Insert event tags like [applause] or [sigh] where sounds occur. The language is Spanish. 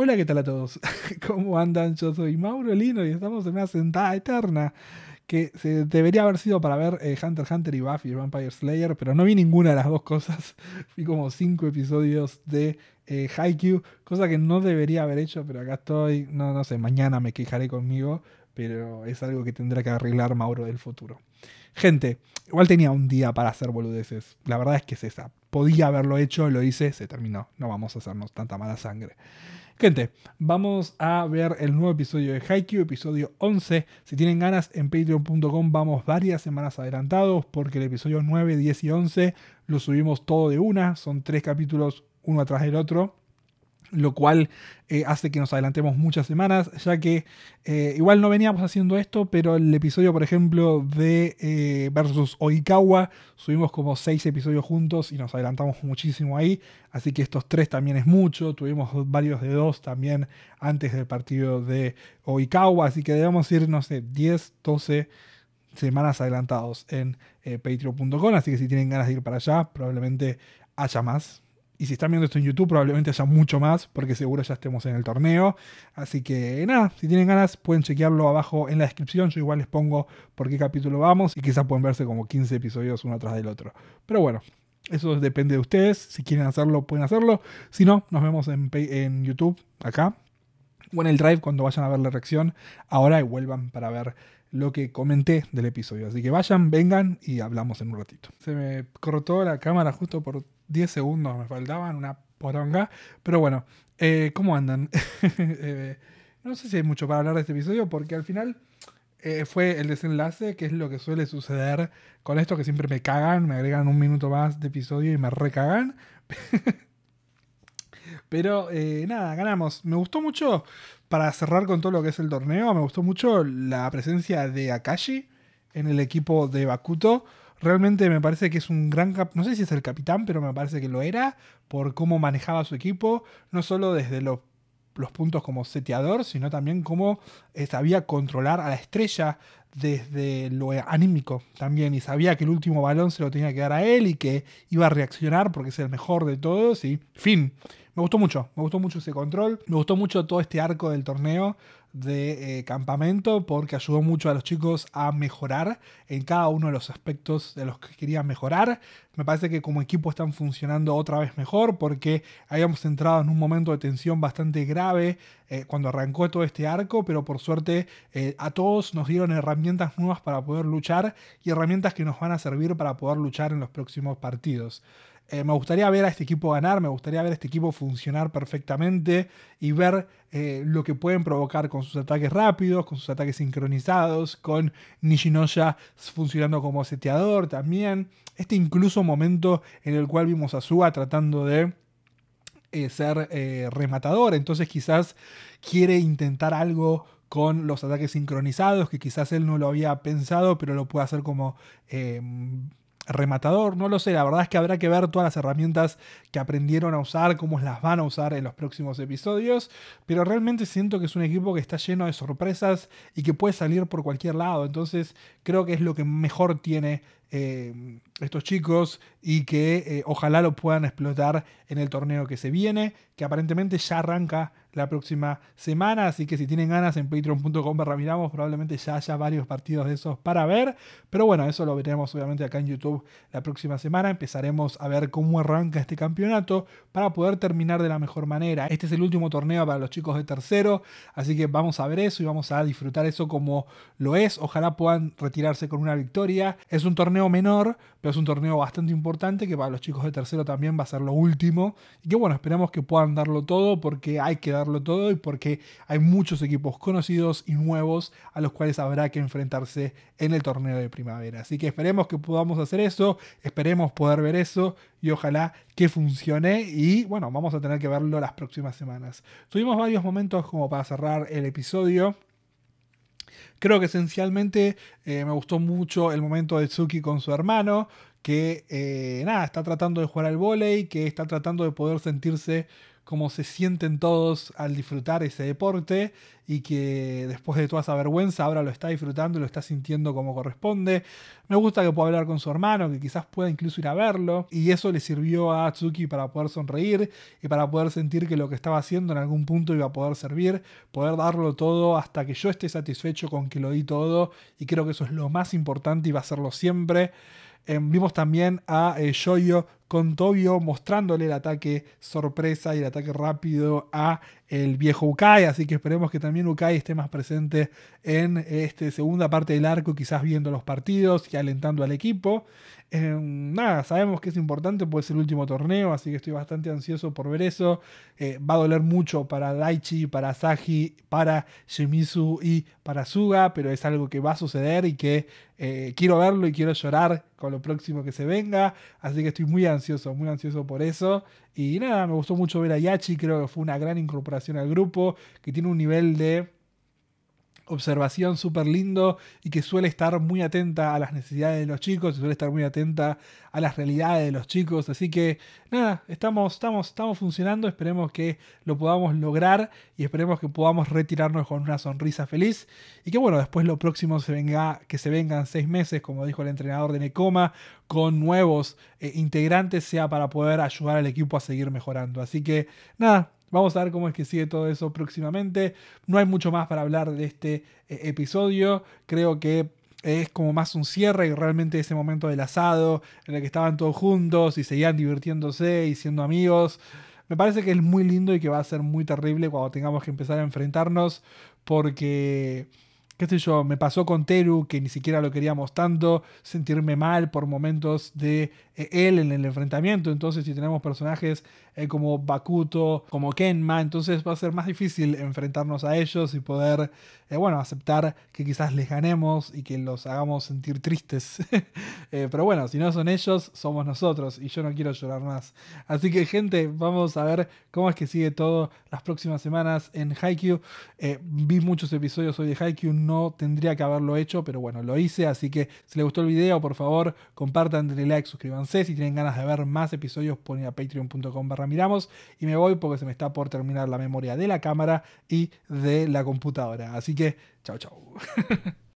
Hola, ¿qué tal a todos? [laughs] ¿Cómo andan? Yo soy Mauro Lino y estamos en una sentada eterna que debería haber sido para ver eh, Hunter Hunter y Buffy Vampire Slayer, pero no vi ninguna de las dos cosas. [laughs] Vi como cinco episodios de eh, Haikyuu, cosa que no debería haber hecho, pero acá estoy. No, no sé, mañana me quejaré conmigo, pero es algo que tendrá que arreglar Mauro del futuro. Gente, igual tenía un día para hacer boludeces. La verdad es que es esa. Podía haberlo hecho, lo hice, se terminó. No vamos a hacernos tanta mala sangre. Gente, vamos a ver el nuevo episodio de Haikyuu, episodio 11. Si tienen ganas, en patreon.com vamos varias semanas adelantados porque el episodio 9, 10 y 11 lo subimos todo de una. Son tres capítulos uno atrás del otro lo cual eh, hace que nos adelantemos muchas semanas, ya que eh, igual no veníamos haciendo esto, pero el episodio, por ejemplo, de eh, versus Oikawa, subimos como seis episodios juntos y nos adelantamos muchísimo ahí, así que estos tres también es mucho, tuvimos varios de dos también antes del partido de Oikawa, así que debemos ir, no sé, 10, 12 semanas adelantados en patreon.com, así que si tienen ganas de ir para allá, probablemente haya más y si están viendo esto en YouTube, probablemente haya mucho más, porque seguro ya estemos en el torneo. Así que nada, si tienen ganas, pueden chequearlo abajo en la descripción. Yo igual les pongo por qué capítulo vamos y quizás pueden verse como 15 episodios uno atrás del otro. Pero bueno, eso depende de ustedes. Si quieren hacerlo, pueden hacerlo. Si no, nos vemos en, en YouTube, acá. O en el drive cuando vayan a ver la reacción. Ahora y vuelvan para ver lo que comenté del episodio. Así que vayan, vengan y hablamos en un ratito. Se me cortó la cámara justo por 10 segundos, me faltaban una poronga. Pero bueno, eh, ¿cómo andan? [laughs] Eh, no sé si hay mucho para hablar de este episodio porque al final eh, fue el desenlace, que es lo que suele suceder con esto, que siempre me cagan, me agregan un minuto más de episodio y me recagan. [laughs] Pero nada, ganamos. Me gustó mucho para cerrar con todo lo que es el torneo, me gustó mucho la presencia de Akashi en el equipo de Bakuto. Realmente me parece que es un gran, no sé si es el capitán, pero me parece que lo era por cómo manejaba su equipo, no solo desde los, puntos como seteador, sino también cómo eh, sabía controlar a la estrella desde lo anímico también y sabía que el último balón se lo tenía que dar a él y que iba a reaccionar porque es el mejor de todos y fin. Me gustó mucho, me gustó mucho ese control, me gustó mucho todo este arco del torneo de eh, campamento porque ayudó mucho a los chicos a mejorar en cada uno de los aspectos de los que querían mejorar. Me parece que como equipo están funcionando otra vez mejor porque habíamos entrado en un momento de tensión bastante grave eh, cuando arrancó todo este arco, pero por suerte eh, a todos nos dieron herramientas nuevas para poder luchar y herramientas que nos van a servir para poder luchar en los próximos partidos. Eh, me gustaría ver a este equipo ganar, me gustaría ver a este equipo funcionar perfectamente y ver eh, lo que pueden provocar con sus ataques rápidos, con sus ataques sincronizados, con Nishinoya funcionando como seteador también. Este incluso momento en el cual vimos a Suga tratando de eh, ser rematador, entonces quizás quiere intentar algo con los ataques sincronizados, que quizás él no lo había pensado, pero lo puede hacer como rematador, no lo sé, la verdad es que habrá que ver todas las herramientas que aprendieron a usar, cómo las van a usar en los próximos episodios, pero realmente siento que es un equipo que está lleno de sorpresas y que puede salir por cualquier lado, entonces creo que es lo que mejor tiene eh, estos chicos y que eh, ojalá lo puedan explotar en el torneo que se viene, que aparentemente ya arranca la próxima semana, así que si tienen ganas en patreon.com miramos, probablemente ya haya varios partidos de esos para ver, pero bueno, eso lo veremos obviamente acá en YouTube la próxima semana, empezaremos a ver cómo arranca este campeonato para poder terminar de la mejor manera. Este es el último torneo para los chicos de tercero, así que vamos a ver eso y vamos a disfrutar eso como lo es, ojalá puedan retirarse con una victoria, es un torneo menor, pero es un torneo bastante importante que para los chicos de tercero también va a ser lo último. Y que bueno, esperemos que puedan darlo todo porque hay que todo y porque hay muchos equipos conocidos y nuevos a los cuales habrá que enfrentarse en el torneo de primavera. Así que esperemos que podamos hacer eso, esperemos poder ver eso y ojalá que funcione y bueno, vamos a tener que verlo las próximas semanas. Tuvimos varios momentos como para cerrar el episodio. Creo que esencialmente eh, me gustó mucho el momento de Tsuki con su hermano, que eh, nada, está tratando de jugar al volei, que está tratando de poder sentirse cómo se sienten todos al disfrutar ese deporte y que después de toda esa vergüenza ahora lo está disfrutando y lo está sintiendo como corresponde. Me gusta que pueda hablar con su hermano, que quizás pueda incluso ir a verlo y eso le sirvió a Atsuki para poder sonreír y para poder sentir que lo que estaba haciendo en algún punto iba a poder servir, poder darlo todo hasta que yo esté satisfecho con que lo di todo y creo que eso es lo más importante y va a serlo siempre. Em, vimos también a eh, con Tobio mostrándole el ataque sorpresa y el ataque rápido a el viejo Ukai, así que esperemos que también Ukai esté más presente en esta segunda parte del arco, quizás viendo los partidos y alentando al equipo. Em, nada, sabemos que es importante, puede ser el último torneo, así que estoy bastante ansioso por ver eso. Eh, va a doler mucho para Daichi, para Saji, para Shimizu y para Suga, pero es algo que va a suceder y que eh, quiero verlo y quiero llorar con lo próximo que se venga, así que estoy muy ansioso ansioso, muy ansioso por eso. Y nada, me gustó mucho ver a Yachi, creo que fue una gran incorporación al grupo, que tiene un nivel de observación súper lindo y que suele estar muy atenta a las necesidades de los chicos y suele estar muy atenta a las realidades de los chicos. Así que nada, estamos, estamos, estamos funcionando, esperemos que lo podamos lograr y esperemos que podamos retirarnos con una sonrisa feliz y que bueno, después lo próximo se venga, que se vengan seis meses, como dijo el entrenador de Necoma, con nuevos eh, integrantes, sea para poder ayudar al equipo a seguir mejorando. Así que nada, Vamos a ver cómo es que sigue todo eso próximamente. No hay mucho más para hablar de este eh, episodio. Creo que es como más un cierre y realmente ese momento del asado en el que estaban todos juntos y seguían divirtiéndose y siendo amigos. Me parece que es muy lindo y que va a ser muy terrible cuando tengamos que empezar a enfrentarnos porque qué sé yo, me pasó con Teru, que ni siquiera lo queríamos tanto, sentirme mal por momentos de eh, él en el enfrentamiento. Entonces, si tenemos personajes eh, como Bakuto, como Kenma, entonces va a ser más difícil enfrentarnos a ellos y poder, eh, bueno, aceptar que quizás les ganemos y que los hagamos sentir tristes. [laughs] pero bueno, si no son ellos, somos nosotros y yo no quiero llorar más. Así que, gente, vamos a ver cómo es que sigue todo las próximas semanas en Haikyuu. vi muchos episodios hoy de Haikyuu no tendría que haberlo hecho, pero bueno, lo hice, así que si les gustó el video, por favor, compartan, denle like, suscríbanse, si tienen ganas de ver más episodios, ponen a patreon.com barra miramos, y me voy porque se me está por terminar la memoria de la cámara y de la computadora, así que chao chao. [laughs]